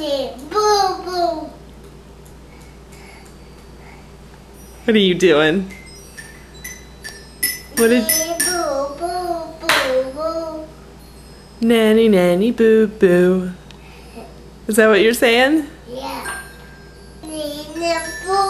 Boo. What are you doing? What did? Boo boo boo boo. Nanny nanny boo boo. Is that what you're saying? Yeah. Nanny boo.